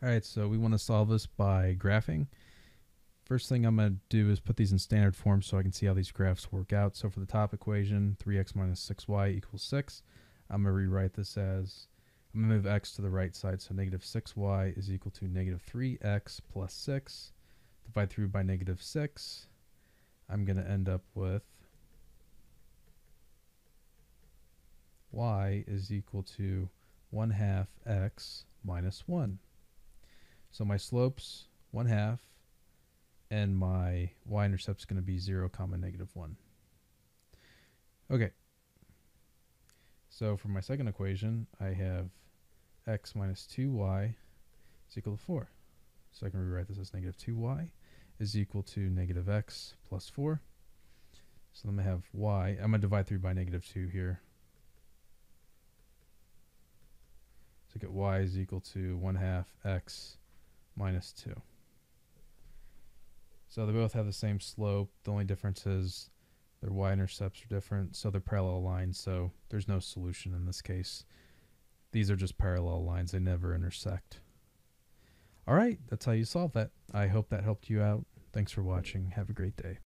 All right, so we want to solve this by graphing. First thing I'm going to do is put these in standard form so I can see how these graphs work out. So for the top equation, 3x minus 6y equals 6. I'm going to rewrite this as, I'm going to move x to the right side, so negative 6y is equal to negative 3x plus 6. Divide through by negative 6. I'm going to end up with y is equal to 1 half x minus 1. So my slope's 1 half, and my y-intercept is going to be 0 comma negative 1. Okay. So for my second equation, I have x minus 2y is equal to 4. So I can rewrite this as negative 2y is equal to negative x plus 4. So then I have y. I'm going to divide through by negative 2 here. So get y is equal to 1 half x minus 2. So they both have the same slope. The only difference is their y-intercepts are different, so they're parallel lines, so there's no solution in this case. These are just parallel lines. They never intersect. All right, that's how you solve that. I hope that helped you out. Thanks for watching. Have a great day.